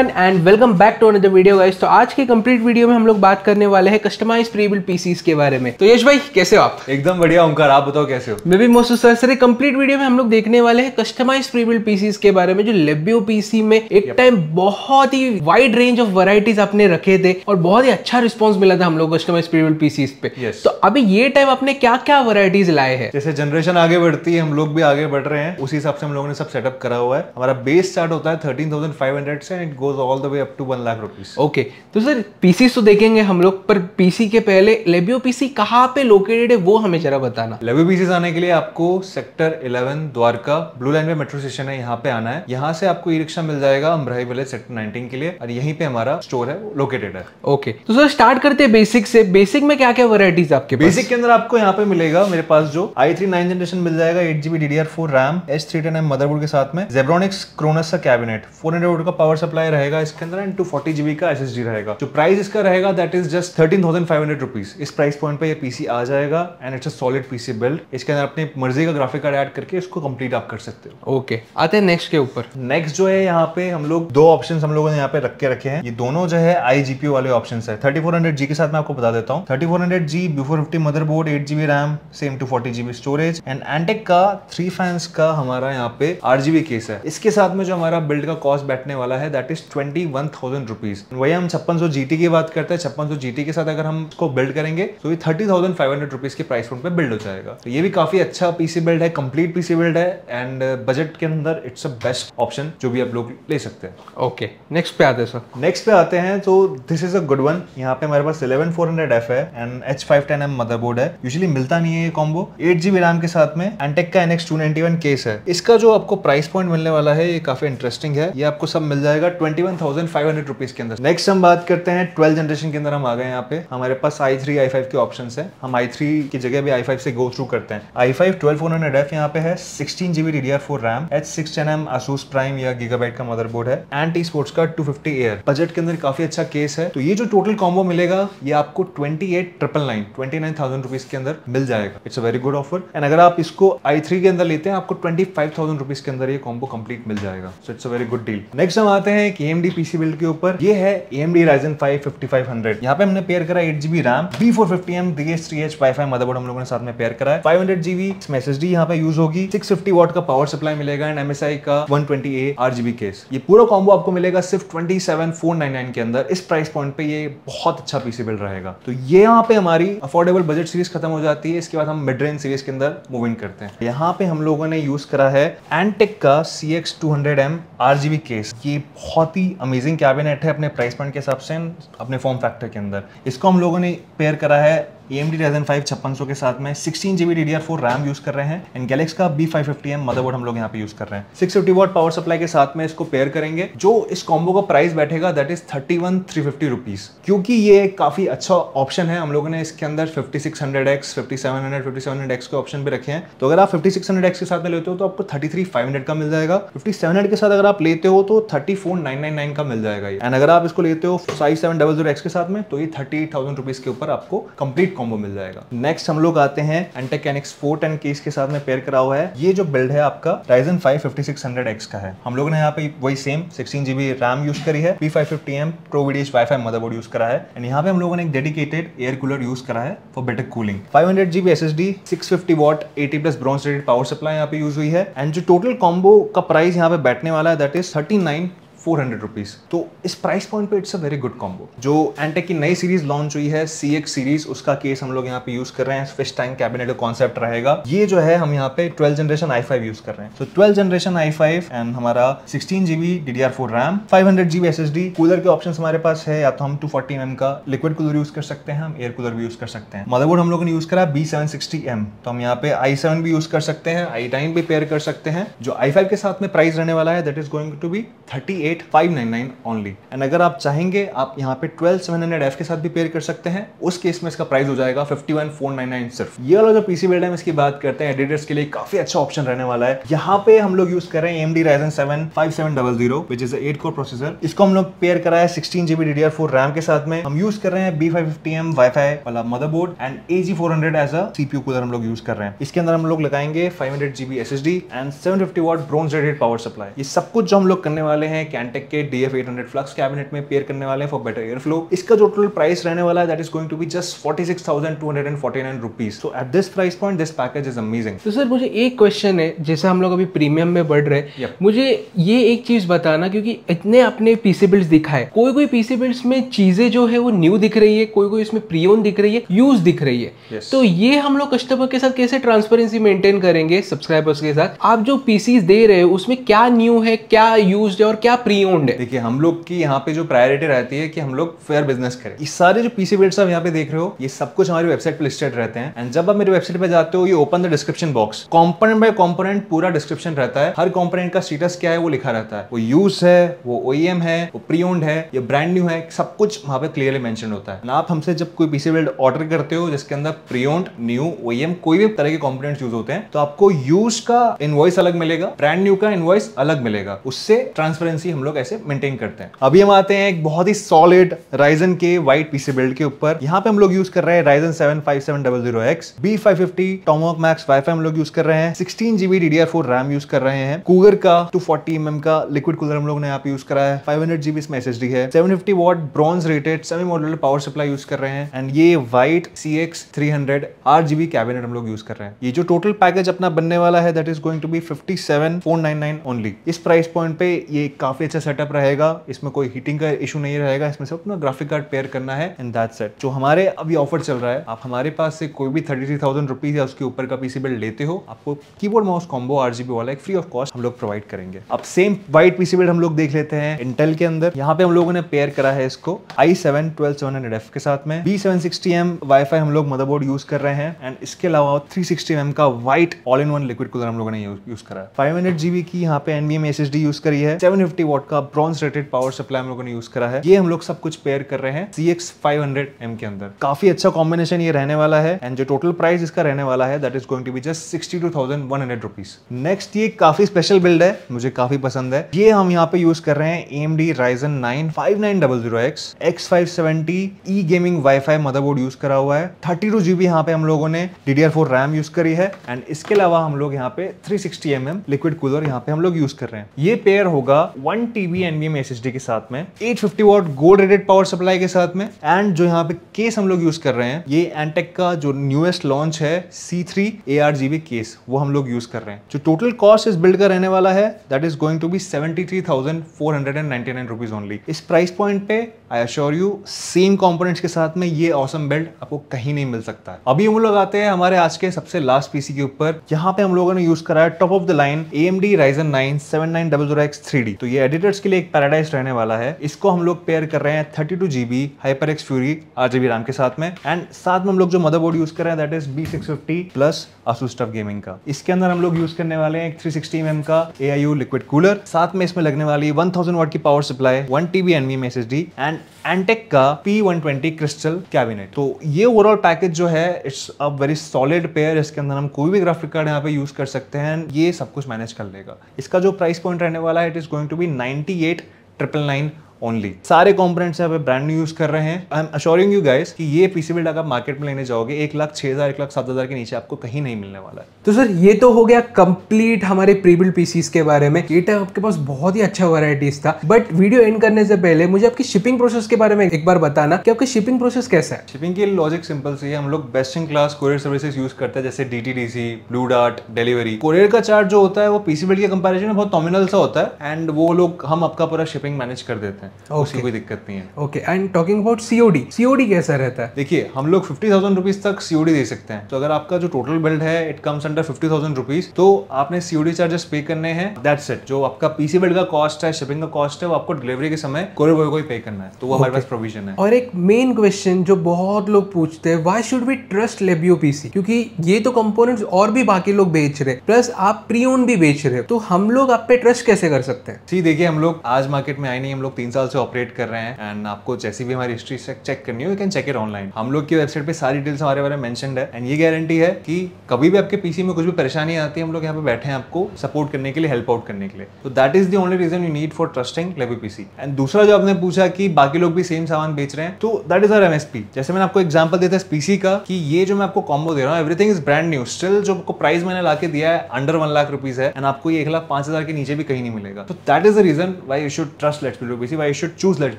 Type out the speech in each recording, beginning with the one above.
Everyone and welcome back to another video guys तो आज के कंप्लीट वीडियो में हम लोग बात करने वाले हैं कस्टमाइज प्रीबिल्ड पीसीस के बारे में। तो यश भाई कैसे हो आप? एकदम बढ़िया ओंकार आप बताओ कैसे हो? मैं भी मोस्ट सर सर कंप्लीट वीडियो में हम लोग देखने वाले हैं कस्टमाइज प्रीबिल्ड पीसीस के बारे में जो लेबियो पीसी में एक टाइम बहुत ही वाइड रेंज ऑफ़ वैरायटीज आपने रखे थे और बहुत ही अच्छा रिस्पॉन्स मिला था हम लोग कस्टमाइज प्रीबिल्ड पीसीस पे। Yes. तो अभी ये टाइम आपने क्या क्या वैरायटीज लाए हैं? जैसे जनरेशन आगे बढ़ती है हम लोग भी आगे बढ़ रहे हैं उसी हिसाब से हम लोगों ने सब सेटअप करा हुआ है। हमारा बेस स्टार्ट होता है थर्टीन से and goes all the way up to one lakh rupees okay तो सर पीसी तो देखेंगे हम लोग पर पीसी के पहले लेबियो पीसी कहाँ पे लोकेटेड है वो हमें जरा बताना। लेवी पीसीस आने के लिए आपको सेक्टर 11 द्वारका ब्लू लाइन में मेट्रो स्टेशन है यहाँ पे आना है। यहाँ से आपको ई रिक्शा मिल जाएगा अमराई विलेज सेक्टर 19 के लिए और यहीं पे हमारा स्टोर है लोकेटेड है। ओके तो सर स्टार्ट करते हैं बेसिक से। बेसिक में क्या क्या वैरायटीज आपके बेसिक के अंदर आपको यहाँ पे मिलेगा मेरे पास जो आई थ्री नाइन जनरेशन मिल जाएगा eight GB D RAM H three ten M motherboard के साथ में जेब्रॉनिक्स क्रोनस का कैबिनेट फोर हंड्रेड का पावर सप्लाई रहेगा इसके अंदर एंड टू फोर्टी जीबी का एसएसडी रहेगा। जो प्राइस इसका रहेगा that is just thirteen thousand five hundred rupees इस प्राइस पॉइंट पे ये पीसी आ जाएगा and it's a solid PC build इसके अंदर अपनी मर्ज़ी का ग्राफिक कार्ड ऐड करके इसको कंप्लीट आप कर सकते हो। ओके आते हैं नेक्स्ट के ऊपर। नेक्स्ट जो है यहाँ पे हम लोग दो ऑप्शन हम लोगों ने यहाँ पे रख के रखे हैं। ये दोनों जो है आई जीपीयू वाले ऑप्शन है। थर्टी फोर हंड्रेड जी के साथ मैं आपको बता देता हूँ। Thirty four hundred G B four fifty motherboard eight GB RAM same two forty GB storage and Antec का थ्री फैंस का हमारा यहाँ पे आर केस है। इसके साथ में जो हमारा बिल्ड का कॉस्ट बैठने वाला है that is twenty one thousand rupees वही हम छप्पन सौ जीटी की बात करते हैं। छप्पन सौ जीटी के साथ अगर हम इसको बिल्ड करेंगे तो ये thirty thousand five hundred rupees के प्राइस पॉइंट पे बिल्ड हो जाएगा। तो ये भी काफ़ी अच्छा पीसी बिल्ड है कंप्लीट पीसी बिल्ड है एंड बजट के अंदर इट्स अ बेस्ट ऑप्शन जो भी आप लोग ले सकते हैं। ओके नेक्स्ट पे आते हैं सर नेक्स्ट पे आते हैं तो this is a good one यहाँ पे हमारे पास 11400F है एंड H510M मदरबोर्ड है। यूजुअली मिलता नहीं है ये कॉम्बो 8 जीबी रैम के साथ में एंटेक का NX291 केस है। इसका जो आपको प्राइस पॉइंट मिलने वाला है ये काफ़ी इंटरेस्टिंग है। ये आपको सब मिल जाएगा 21,500 रुपीज़ के अंदर। नेक्स्ट हम बात करते हैं 12 जनरेशन के अंदर हम आ गए यहाँ पे। हमारे पास i3 i5 के ऑप्शन है। हम i3 की जगह भी i5 से गो थ्रू करते हैं। I5 12400F यहाँ पे है 16 GB DDR4 RAM H610M Asus Prime या गीगाबाइट का मदरबोर्ड है एंटी स्पोर्ट्स का 250 एयर बजट के अंदर काफ़ी अच्छा केस है। तो ये जो टोटल कॉम्बो मिलेगा ये आपको twenty eight triple nine twenty nine thousand rupees के अंदर मिल जाएगा। It's a very good offer and अगर आप इसको आई थ्री के अंदर लेते हैं आपको ट्वेंटी फाइव थाउज़ेंड रुपीज़ के अंदर ये कॉम्बो कंप्लीट मिल जाएगा। So it's a very good deal next हम आते हैं कि एमडी पीसी बिल्ड के ऊपर, ये है AMD Ryzen five fifty five hundred यहाँ पे हमने पेयर करा eight GB RAM B four fifty M D S three H fi motherboard हम लोगों ने साथ में पेयर करा है। Five hundred GB S D यहाँ पे यूज़ होगी सिक्स फिफ्टी वॉट का पावर सप्लाई मिलेगा एंड एमएसआई का one twenty A R GB case ये पूरा कॉम्बो आपको मिलेगा सिर्फ़ twenty seven four nine nine के अंदर। इस प्राइस पॉइंट पे ये बहुत अच्छा पीसी बिल्ड रहेगा। तो ये यहाँ पे हमारी अफोर्डेबल बजट सीरीज़ खत्म हो जाती है। इसके बाद हम मिड रेंज सीरीज़ के अंदर मूविंग करते हैं। यहाँ पे हम लोगों ने यूज़ करा है एंटेक का C X two hundred M R GB case ये बहुत ही अमेजिंग कैबिनेट है अपने प्राइस पॉइंट के हिसाब से, अपने फॉर्म फैक्टर के अंदर। इसको हम लोगों ने पेयर करा है AMD Ryzen 5 छप्पन के साथ में 16 जीबी DDR4 रैम यूज़ कर रहे हैं एंड Galaxy का B550M मदरबोर्ड हम लोग यहाँ पे यूज़ कर रहे हैं। 650 वॉट पावर सप्लाई के साथ में इसको पेयर करेंगे, जो इस कॉम्बो का प्राइस बैठेगा that is thirty one three fifty rupees क्योंकि ये काफ़ी अच्छा ऑप्शन है, हम लोगों ने इसके अंदर 5600X 5700 5700X के ऑप्शन भी रखे हैं। तो अगर आप 5600X के साथ में लेते हो तो आपको 33500 का मिल जाएगा। 5700 के साथ अगर आप लेते हो तो 34999 का मिल जाएगा एंड अगर आप इसको लेते हो 5700X के साथ में तो ये 38000 रुपीज़ के ऊपर आपको कंप्लीट कॉम्बो मिल जाएगा। नेक्स्ट हम लोग आते हैं Antec NX four ten case के साथ में पेयर करा हुआ है। ये जो बिल्ड है आपका, Ryzen 5 5600X का है। हम लोगों ने यहाँ पे वही सेम 16 जीबी रैम यूज़ करी है P five P550M Pro VDH Wi-Fi motherboard use करा है। एंड यहाँ पे हम लोगों ने एक डेडिकेटेड एयर कूलर यूज़ करा है for better cooling 500 GB SSD 650 watt 80 plus bronze rated power supply यहाँ पे यूज़ हुई है। एंड जो टोटल कॉम्बो का प्राइस यहाँ पे बैठने वाला है that is thirty nine four hundred rupees तो इस प्राइस पॉइंट पे it's a very good combo जो एंटेक की नई सीरीज़ लॉन्च हुई है सी एक्स सीरीज़ उसका केस हम लोग यहाँ पे यूज़ कर रहे हैं। फ़िश टैंक कैबिनेट कॉन्सेप्ट रहेगा। ये जो है, हम यहाँ पे twelve generation I five use कर रहे हैं। तो twelve generation I five and हमारा sixteen GB D D R four RAM five hundred GB S S D cooler के ऑप्शन हमारे पास है। या तो हम टू फोर्टी एम का लिक्विड कूलर यूज़ कर सकते हैं, हम एयर कूलर भी यूज़ कर सकते हैं। मदरबोर्ड हम लोग ने यूज़ करा बी सेवन सिक्सटी एम तो हम यहाँ पे आई सेवन भी यूज़ कर सकते हैं आई नाइन भी पेयर कर सकते हैं। जो आई फाइव के साथ में प्राइस रहने वाला है that is going to be thirty eight five nine nine only and अगर आप चाहेंगे, आप यहाँ पे 12700F के साथ भी पेयर कर सकते हैं। उस केस में इसका प्राइस हो जाएगा 51499 सिर्फ़। ये वाला जो पीसी बिल्ड है इसकी बात करते हैं एडिटर्स के लिए काफ़ी अच्छा ऑप्शन रहने वाला है। यहाँ पे हम लोग यूज़ कर रहे हैं AMD Ryzen 7 5700 which is a 8 core processor इसको हम लोग पेयर करा 16 जीबी DDR4 रैम के साथ में। हम यूज़ कर रहे हैं B550M Wi-Fi वाला motherboard and AG400 as a CPU cooler हम लोग यूज़ कर रहे हैं। इसके अंदर हम लोग लगाएँगे 500 GB SSD and 750 watt bronze rated power supply ये सब कुछ जो हम लोग करने वाले हैं एंटेक के D F eight hundred flux cabinet में पेयर करने वाले हैं फॉर बेटर एयर फ्लो इसका जो टोटल प्राइस रहने वाला है that is going to be just forty six thousand two hundred and forty nine rupees so at this price point this package is amazing तो sir मुझे एक question है जैसे हम लोग अभी प्रीमियम में बढ़ रहे हैं। Yep. मुझे ये एक चीज़ बताना क्योंकि इतने अपने पीसी बिल्ड्स दिखाए। कोई कोई पीसी बिल्ड्स में चीज़ें जो है वो न्यू दिख रही है कोई कोई इसमें प्रियोन दिख रही है यूज़ दिख रही है। Yes. तो ये हम लोग कस्टमर के साथ कैसे ट्रांसपेरेंसी मेंटेन करेंगे सब्सक्राइबर्स के साथ? आप जो पीसीज दे रहे हो उसमें क्या न्यू है क्या यूज़ है और क्या प्री ओन्ड है। देखिए, हम लोग की यहाँ पे जो प्रायोरिटी रहती है कि हम लोग फेयर बिज़नेस करें। ये सारे जो पीसी बिल्ड्स आप यहाँ पे देख रहे हो, ये सब कुछ हमारी वेबसाइट पे लिस्टेड रहते हैं। एंड जब आप मेरी वेबसाइट पे जाते हो, ये open the description box component by component पूरा डिस्क्रिप्शन रहता है। हर कंपोनेंट का स्टेटस क्या है, वो लिखा रहता है। वो यूज़ है, वो ओईएम है, वो प्री ओन्ड है, ये ब्रांड न्यू है, सब कुछ वहाँ पे क्लियरली मेंशन होता है। आप हमसे जब कोई पीसी बिल्ड ऑर्डर करते हो, जिसके अंदर प्री ओन्ड न्यू ओईएम कोई भी तरह के कंपोनेंट्स यूज़ होते हैं तो आपको यूज़ का इनवॉइस अलग मिलेगा ब्रांड न्यू का इनवॉइस अलग मिलेगा। उससे ट्रांसपेरेंसी हम लोग ऐसे मेंटेन करते हैं। अभी हम आते हैं एक बहुत ही सॉलिड राइजन के वाइट पीसी बिल्ड के ऊपर। यहाँ पे हम लोग यूज़ कर रहे हैं Ryzen seven five seven double zero X B five fifty Tomahawk max wifi हम लोग यूज़ कर रहे हैं। Sixteen GB D D R four RAM use कर रहे हैं। कूगर का टू फोर्टी एम का लिक्विड कूलर हम लोग ने यहाँ पे यूज़ करा है। फाइव हंड्रेड जीबी इसमें एस एस डी है। Seven fifty watt bronze rated semi model power supply use कर रहे हैं। एंड ये white C X three hundred आठ जीबी कैबिनेट हम लोग यूज़ कर रहे हैं। ये जो टोटल पैकेज अपना बनने वाला है that is going to be fifty seven four nine nine only इस प्राइस पॉइंट पे ये काफ़ी अच्छा सेटअप रहेगा, इसमें कोई हीटिंग का इशू नहीं रहेगा, इसमें सिर्फ़ अपना ग्राफिक कार्ड पेयर करना है एंड दैट सेट जो हमारे अभी ऑफ़र चल रहा है, आप हमारे पास से कोई भी थर्टी थ्री थाउज़ेंड रुपीज़ या उसके ऊपर का पीसी बिल्ड लेते हो, आपको कीबोर्ड माउस कॉम्बो आरजीबी वाला एक फ्री ऑफ़ कॉस्ट हम लोग प्रोवाइड करेंगे. अब सेम वाइट पीसी बिल्ड हम लोग देख लेते हैं इंटेल के अंदर. यहाँ पे हम लोगों ने पेयर करा है इसको I seven twelve seven hundred F के साथ में. B seven sixty M wifi हम लोग मदरबोर्ड यूज़ कर रहे हैं एंड इसके अलावा थ्री सिक्सटी एम का white all in one liquid cooler हम लोगों ने यूज़ करा है. फाइव हंड्रेड जीबी की यहाँ पे एनबीएम एस एस डी यूज़ करी है. सेवन फिफ्टी वॉट का ब्रॉन्स रेटेड पावर सप्लाई हम लोगों ने यूज़ करा है। ये हम लोग सब कुछ पेयर कर रहे हैं सी एक्स फाइव के अंदर। काफ़ी अच्छा कॉम्बिनेशन ये रहने वाला है एंड जो टोटल प्राइस इसका रहने वाला है that is going to be just sixty two thousand one hundred rupees next ये काफ़ी स्पेशल बिल्ड है, मुझे काफ़ी पसंद है। ये हम यहाँ पे यूज़ कर रहे हैं M D Ryzen nine five nine double zero X X five seventy E gaming wifi motherboard use करा हुआ है। थर्टी टू जीबी यहाँ पे हम लोगों ने D D R four RAM use करी है एंड इसके अलावा हम लोग यहाँ पे three sixty M M liquid cooler यहाँ पे हम लोग यूज़ कर रहे हैं। ये पेयर होगा वन एनवीएम एस एस के साथ में 850 fifty watt gold rated power supply के साथ में एंड जो यहाँ पे केस हम लोग यूज़ कर रहे हैं, ये एनटेक का जो न्यूएस्ट लॉन्च है C three A R GB case वो हम लोग यूज़ कर रहे हैं। जो टोटल कॉस्ट इस बिल्ड का रहने वाला है that is going to be seventy three thousand four hundred and ninety nine rupees only इस प्राइस पॉइंट पे I assure you same components के साथ में ये ऑसम बेल्ट आपको कहीं नहीं मिल सकता। है अभी हम लोग आते हैं हमारे आज के सबसे लास्ट पीसी के ऊपर। यहाँ पे हम लोगों ने यूज़ करा है top of the line A M D Ryzen nine seven nine double zero X three D तो ये एडिटर्स के लिए एक पैराडाइज रहने वाला है। इसको हम लोग पेयर कर रहे हैं thirty two GB Hyper X Fury आठ जीबी रैम के साथ में। एंड साथ में हम लोग जो मदरबोर्ड यूज़ कर रहे हैं that is B six fifty plus asus TUF gaming का। इसके अंदर हम लोग यूज़ करने वाले हैं एक 360 एम का AIU लिक्विड कूलर साथ में इसमें लगने वाली 1000 वाट की power supply 1 S S D and Antec का P120 क्रिस्टल कैबिनेट तो ये ओवरऑल पैकेज जो है it's a very solid pair इसके अंदर हम कोई भी ग्राफिक कार्ड यहाँ पे यूज़ कर सकते हैं ये सब कुछ मैनेज कर लेगा। इसका जो प्राइस पॉइंट रहने वाला है it is going to be ninety eight triple nine only सारे कंपोनेंट्स यहाँ पे ब्रांड न्यू यूज़ कर रहे हैं। I am assuring you guys कि ये पीसी बिल्ड अगर मार्केट में लेने जाओगे एक लाख छह हज़ार एक लाख सात हज़ार के नीचे आपको कहीं नहीं मिलने वाला है। तो सर ये तो हो गया कंप्लीट हमारे प्रीबिल्ड पीसीस के बारे में। ये टाइम आपके पास बहुत ही अच्छा वैरायटीज था। बट वीडियो एंड करने से पहले मुझे आपकी शिपिंग प्रोसेस के बारे में एक बार बताना कि आपकी शिपिंग प्रोसेस कैसा है। शिपिंग की लॉजिक सिंपल सी है। हम लोग best in class courier services use करते हैं जैसे DTDC blue dart delivery courier का चार्ज जो होता है वो पीसी बिल्ड के कंपैरिजन में बहुत नॉमिनल सा होता है। एंड वो लोग हम आपका पूरा शिपिंग मैनेज कर देते हैं। उसकी कोई दिक्कत नहीं है। Okay and talking about COD COD कैसा रहता है? देखिए हम लोग फिफ्टी थाउज़ेंड रुपीज़ तक सीओडी दे सकते हैं। तो अगर आपका जो टोटल बिल्ड है it comes under fifty thousand rupees तो आपने सीओडी चार्जेस पे करने हैं। दैट्स इट जो आपका पीसी बिल्ड का कॉस्ट है शिपिंग का कॉस्ट है वो आपको डिलीवरी के समय कोरियर बॉय को ही पे करना है। तो वो हमारे पास प्रोविज़न है। और एक मेन क्वेश्चन जो बहुत लोग पूछते हैं व्हाई शुड वी ट्रस्ट लेबियो पीसी क्योंकि ये तो कंपोनेंट्स और भी बाकी लोग बेच रहे हैं प्लस आप प्री ओन भी बेच रहे हो। तो हम लोग आप पे ट्रस्ट कैसे कर सकते हैं? जी देखिए हम लोग आज मार्केट में आए नहीं हम लोग तीन साल साल से ऑपरेट कर रहे हैं एंड आपको जैसी भी हमारी हिस्ट्री चेक करनी हो you can check it online हम लोग की वेबसाइट पे सारी डिटेल्स हमारे बारे में मेंशनड है एंड ये गारंटी है कि कभी भी आपके पीसी में कुछ भी परेशानी आती है, हम लोग यहाँ पे बैठे हैं आपको सपोर्ट करने के लिए हेल्प आउट करने के लिए. तो that is the only reason you need for trusting levy PC and दूसरा जो आपने पूछा कि बाकी लोग भी सेम सामान बेच रहे हैं तो दैट इज़ आर एमएसपी जैसे मैंने आपको एग्ज़ाम्पल देता है पीसी का, कि ये जो मैं आपको कॉम्बो दे रहा हूँ everything is brand new still जो आपको प्राइस मैंने ला दिया है अंडर वन लाख रुपीज़ है एंड आपको ये एक लाख पाँच हज़ार के नीचे भी कहीं नहीं मिलेगा. तो that is the reason why you should trust let's PC why you should choose let's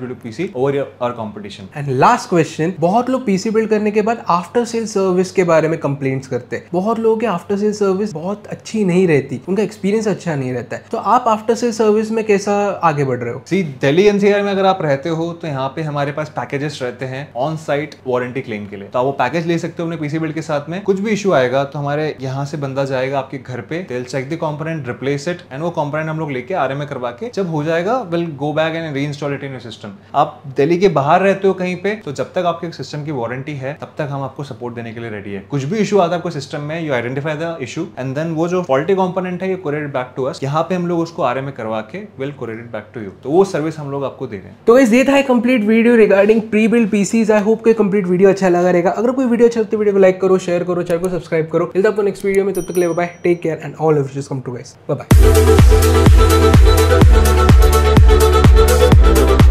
build PC over your competition and last question बहुत लोग पीसी बिल्ड करने के बाद आफ्टर सेल सर्विस के बारे में कंप्लेंट्स करते हैं। बहुत लोगों की आफ्टर सेल सर्विस बहुत अच्छी नहीं रहती उनका एक्सपीरियंस अच्छा नहीं रहता है। तो आप आफ्टर सेल सर्विस में कैसा आगे बढ़ रहे हो? सी दिल्ली एनसीआर में अगर आप रहते हो तो यहाँ पे हमारे पास पैकेजेस रहते हैं ऑन साइट वारंटी क्लेम के लिए। तो आप वो पैकेज ले सकते हो अपने पीसी बिल्ड के साथ में। कुछ भी इशू आएगा तो हमारे यहाँ से बंदा जाएगा आपके घर पे। दिल check the component replace it and वो कॉम्पोनेंट हम लोग लेके आर करवा के जब हो जाएगा will go back and reinstall it in system आप दिल्ली के बाहर रहते हो कहीं पे तो जब तक आपके सिस्टम की वारंटी है, तब तक हम आपको सपोर्ट देने के लिए रेडी है। कुछ भी इशू आता है आपको सिस्टम में you identify the issue and then वो जो फॉल्टी कॉम्पोनेंट है, ये कोरेट बैक टू अस यहाँ पे हम लोग उसको आर में करवा के विल कोरेट बैक टू यू तो वो सर्विस हम लोग आपको दे रहे हैं। तो इस ये था complete video regarding pre build PCs I hope के कंप्लीट वीडियो अच्छा लगा रहेगा। अगर कोई वीडियो अच्छा लगता वीडियो को लाइक करो शेयर करो चैनल को सब्सक्राइब करो। मिलता आपको नेक्स्ट वीडियो में। तब तक ले bye take care and all of come to guys bye Thank you.